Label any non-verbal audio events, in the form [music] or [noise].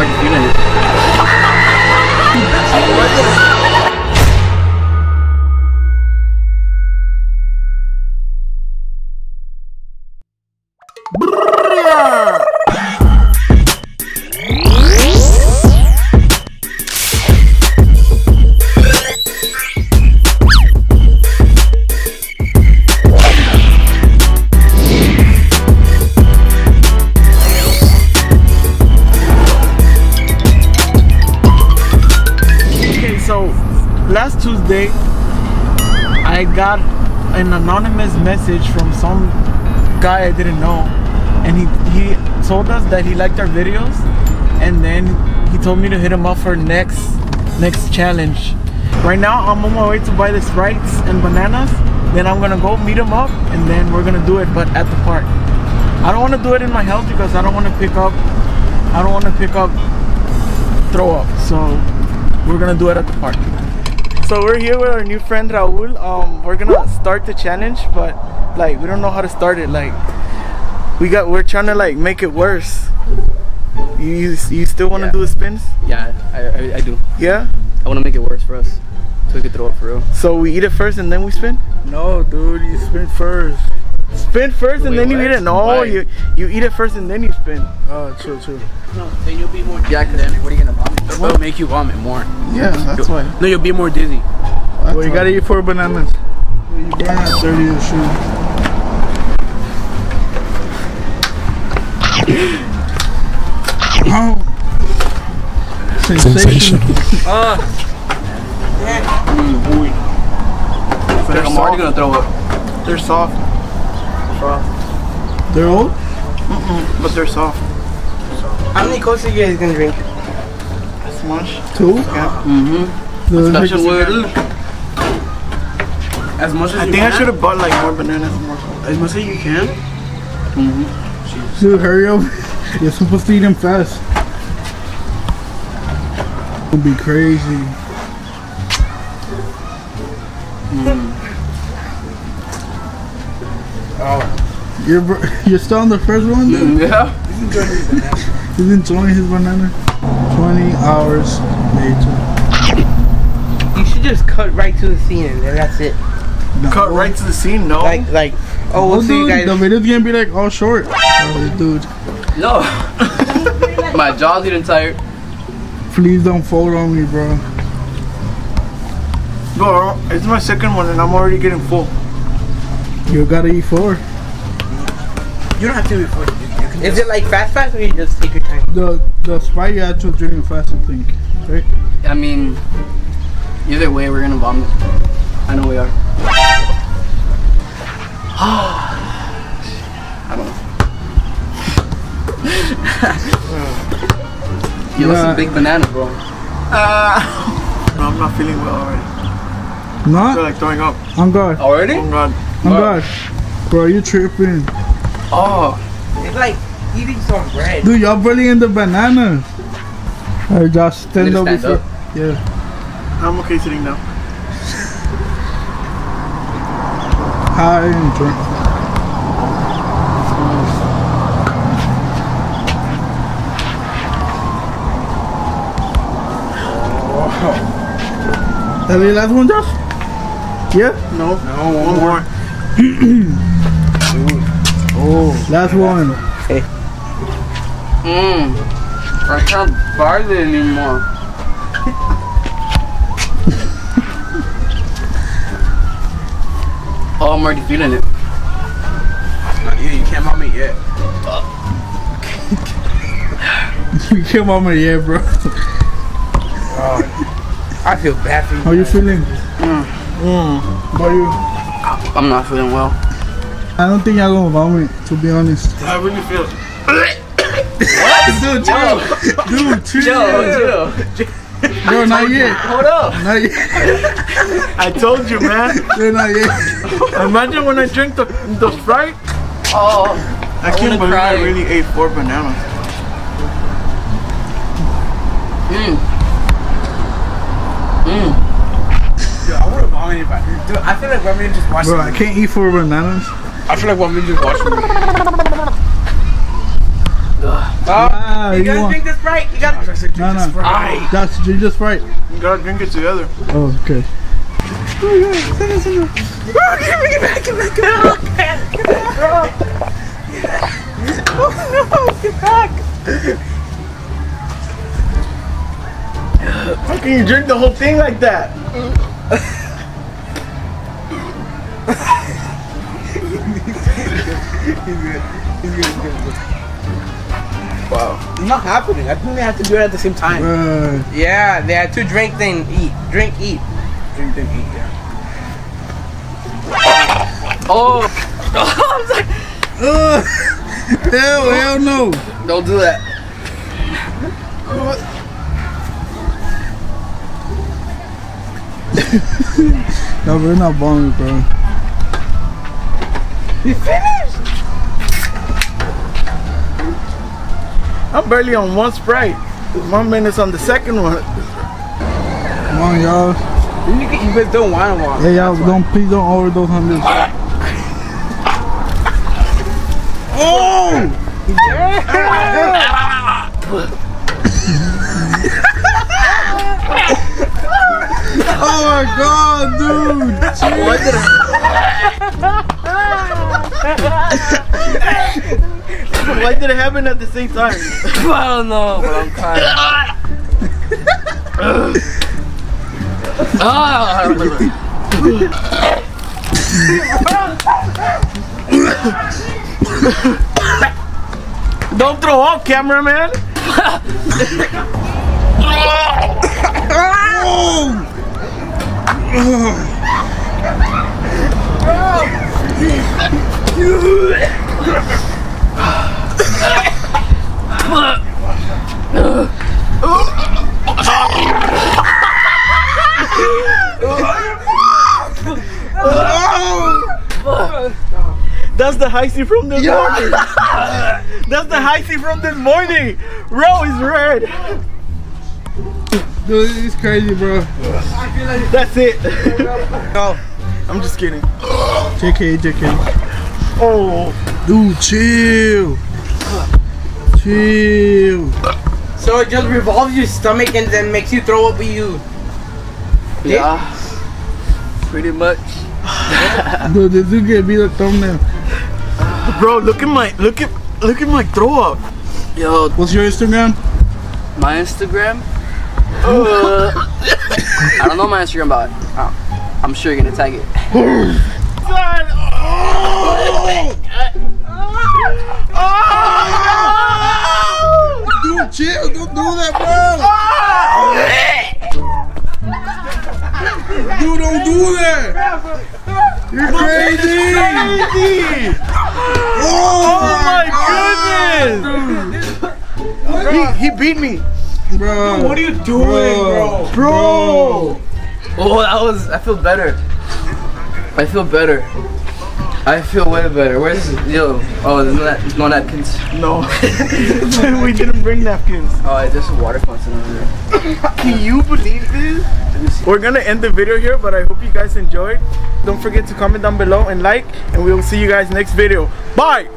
already feeling last Tuesday, I got an anonymous message from some guy I didn't know, and he he told us that he liked our videos, and then he told me to hit him up for next next challenge. Right now, I'm on my way to buy the sprites and bananas. Then I'm gonna go meet him up, and then we're gonna do it, but at the park. I don't want to do it in my house because I don't want to pick up. I don't want to pick up throw up. So we're gonna do it at the park. So we're here with our new friend Raul. Um, we're gonna start the challenge, but like we don't know how to start it. Like we got, we're trying to like make it worse. You you, you still want to Yeah. do the spins? Yeah, I, I, I do. Yeah. I want to make it worse for us, so we could throw it for real. So we eat it first and then we spin. No, dude, you spin first. Spin first and Wait, then you what? eat it. No, Why? you you eat it first and then you spin. Oh, true, true. No, then you'll be more. Yeah, cause then what are you gonna vomit? It'll make you vomit more. Yeah, that's why. No, you'll be more dizzy. Well, you gotta eat four bananas. You burn at 30 of shoe. Oh. Sensation. I'm ah. [laughs] already gonna throw up. They're soft, They're old? Mm-mm, but they're soft. How many coats are you guys gonna drink? This much. Two? Yeah. Mm-hmm. The- Special wood. As much as I you think I should have bought like more bananas. More. As much as you can. Mhm. Dude, hurry up. [laughs] You're supposed to eat them fast. It'll be crazy. Oh. You're, [laughs] you're still on the first one? dude? Yeah. He's enjoying his banana. 20 hours later. You should just cut right to the scene and that's it. No. Cut right to the scene. No. Like, like, oh, we'll Oh, see you dude, guys. the video's gonna be like all short. Oh, dude, No. [laughs] My jaw's getting tired. please don't fold on me, bro. Bro, it's my second one and I'm already getting full. You gotta eat four. You don't have to eat you can Is it like fast, fast, or you just take your time? The the spike you had to drink fast, I think. Right? I mean, either way, we're gonna vomit. I know we are. [sighs] I don't know. [laughs] Give us Yeah. some big banana, bro. [laughs] No, I'm not feeling well already. Not? I feel Not? like throwing up. I'm God. Already? Oh god. I'm God. Bro, you tripping. Oh, It's like eating some bread. Dude, y'all barely in the banana. Alright, Josh, stand Need to up stand up? Yeah. I'm okay sitting down. High and drunk. That the last one, Josh? Yeah? No. No. One more. Oh, [clears throat] last one. Mmm. I can't buy it anymore. oh, I'm already feeling it. Not you, you can't vomit yet. [laughs] You came on me, yet, bro. I feel bad for you. How you feeling? Mm. How you? I'm not feeling well. I don't think y'all gonna vomit, to be honest. I really feel. Dude, chill. Dude, chill. chill. No, [laughs] not yet. Hold up. Not yet. I told you, man. [laughs] No, not yet. Imagine when I drink the the Sprite. Oh, I can't believe cry. I really ate four bananas. mm. Mm. Dude, I would have vomited if I. Dude, I feel like women just watching. Bro, I can't eat four bananas. I feel like women just watching. me. Ah, you you gotta want- drink the Sprite. You gotta. No, no. That's drink just right. You gotta drink it together. Okay. Oh, okay. How can you drink the whole thing like that? [laughs] It's not happening. I think they have to do it at the same time. Bruh. Yeah, they had to drink then eat. Drink, eat. Drink, then eat. Yeah. Oh, oh [laughs] I'm sorry. Ugh. [laughs] hell, hell no. Don't do that. [laughs] No, we're not bombing, bro. You finished? I'm barely on one sprite. One minute's on the second one. Come on, y'all. You, you guys don't want to walk. Hey, y'all, don't please don't overdose on this. Oh! [laughs] oh my god, dude! Why did I? Why did it happen at the same time? [laughs] I don't know, but I'm crying. ah, [laughs] Don't throw up, cameraman. [laughs] That's the Hi-C from this morning. That's the Hi-C from this morning. Row is red. Dude, it's crazy, bro. That's it. [laughs] No. I'm just kidding. JK, JK. Oh, Dude, chill. Chill. So it just revolves your stomach and then makes you throw up with you. yeah. Pretty much. [laughs] Dude, this dude get beat a thumbnail. bro, look at my look at look at my throw up. Yo, What's your Instagram? my Instagram. [laughs] Uh, I don't know my Instagram, but I'm sure you're gonna tag it. [laughs] Dude, chill. Don't do that, bro. Dude, don't do that. You're crazy. Crazy! Oh, Oh my goodness! He, he beat me, Bro. What are you doing, bro? bro. Oh, that was. I feel better. I feel better. I feel way better. Where's yo? Oh, there's no, nap- no napkins. No, [laughs] [laughs] we didn't bring napkins. Oh, there's a water fountain over there. Can you believe this? We're gonna end the video here, but I hope you guys enjoyed. Don't forget to comment down below and like, and we will see you guys next video. Bye!